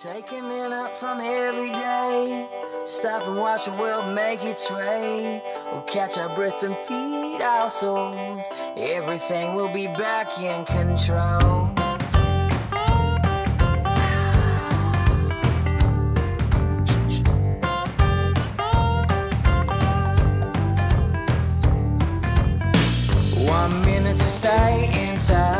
Take a minute from every day. Stop and watch the world make its way. We'll catch our breath and feed our souls. Everything will be back in control. One minute to stay in touch.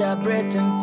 our breath and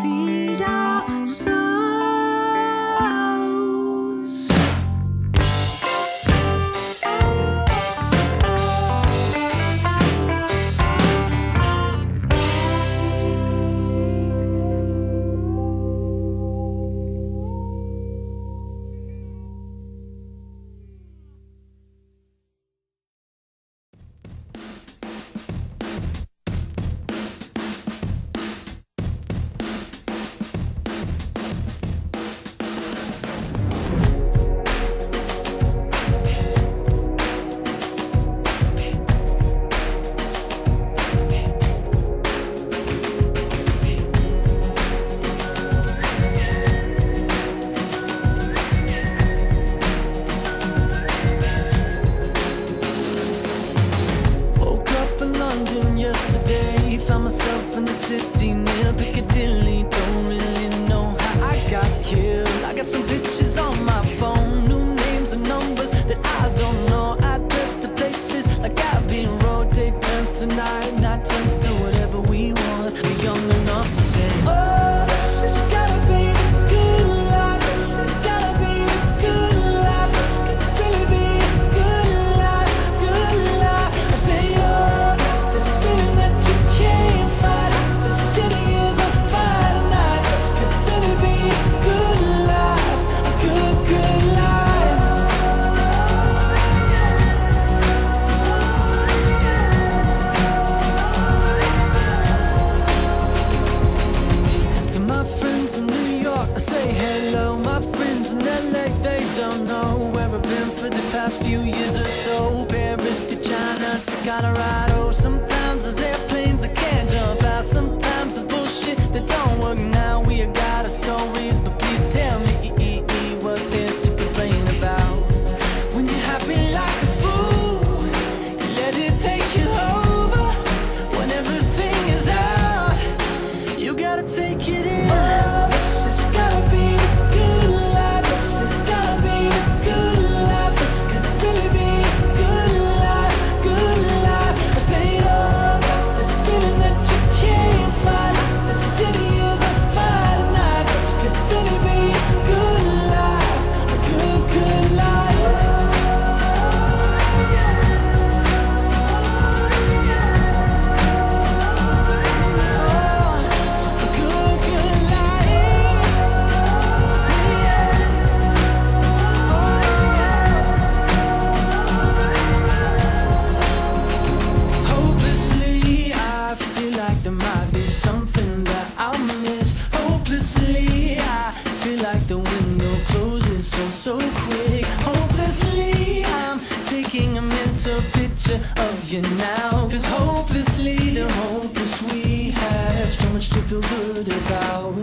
love you now. Cause hopelessly the hopeless we have so much to feel good about.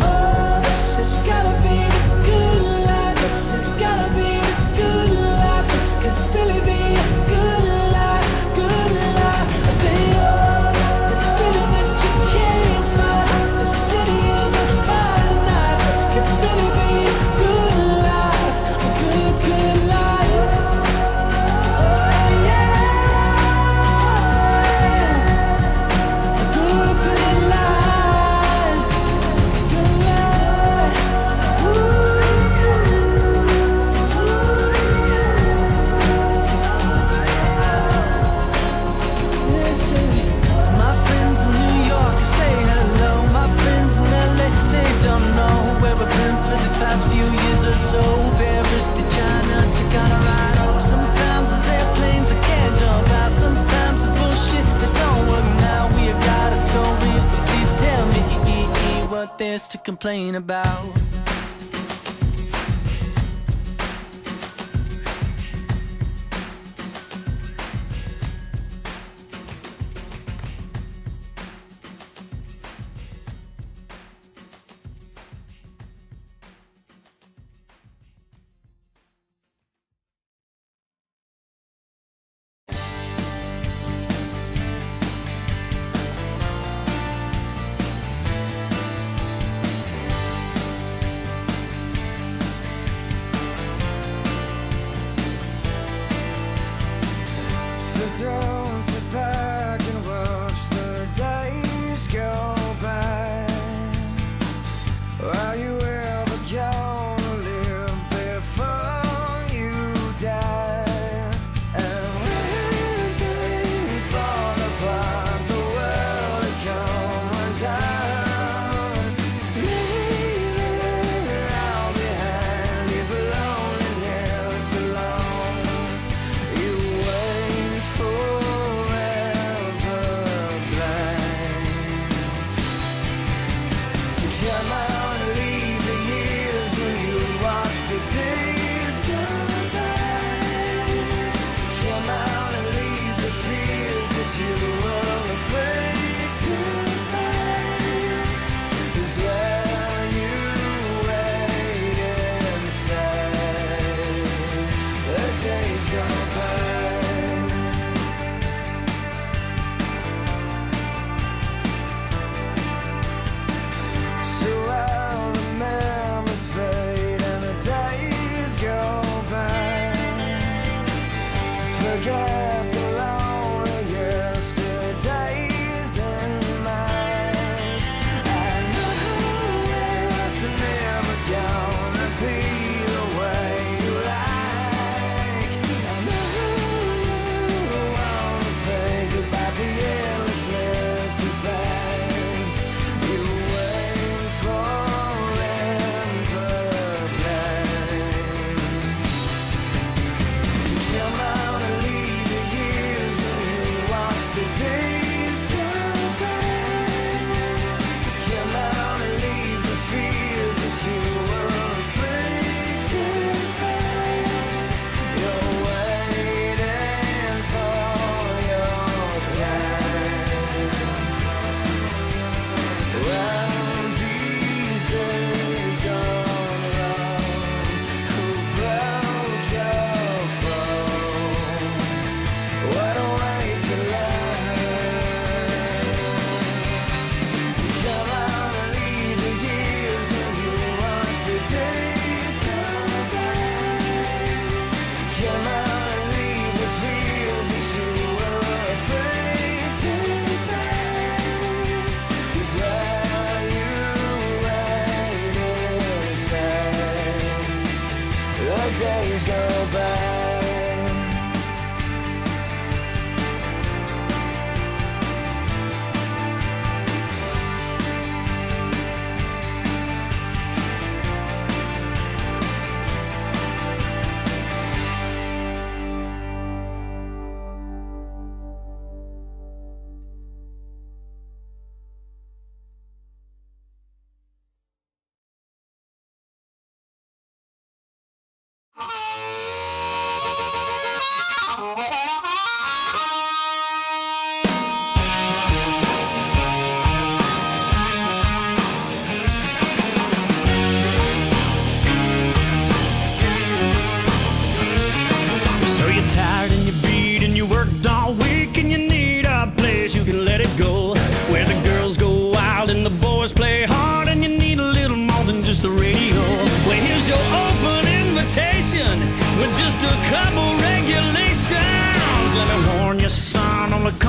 Oh, this has gotta be. complain about show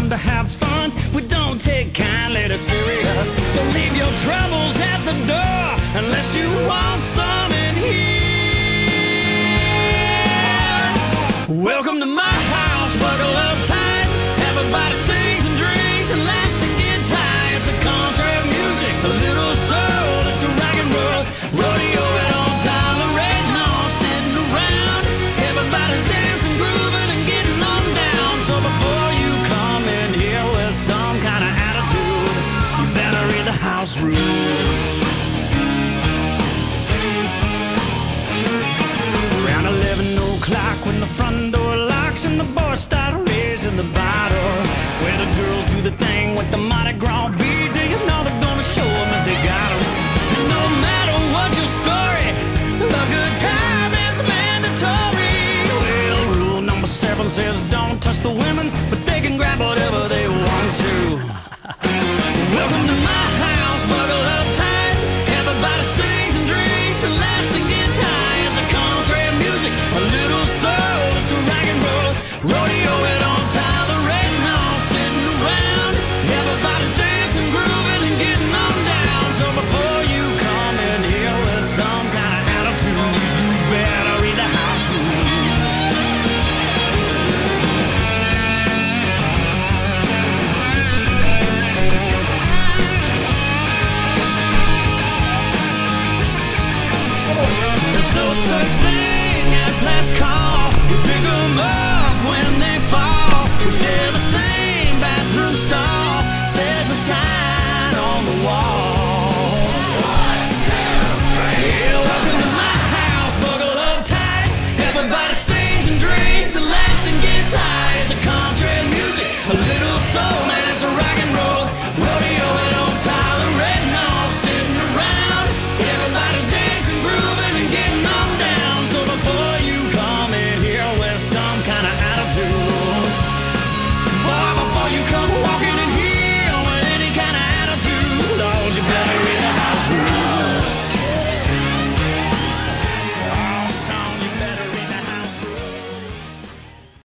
come to have fun. We don't take kindly to serious. So leave your troubles at the door unless you want some in here. Welcome to my house, buckle up tight. Everybody sings read rules. Around 11 o'clock when the front door locks and the boys start raising the bottle. Where the girls do the thing with the Mardi Gras beads, and you know they're gonna show 'em if they got 'em. And no matter what your story, a good time is mandatory. Well, rule number seven says don't touch the women,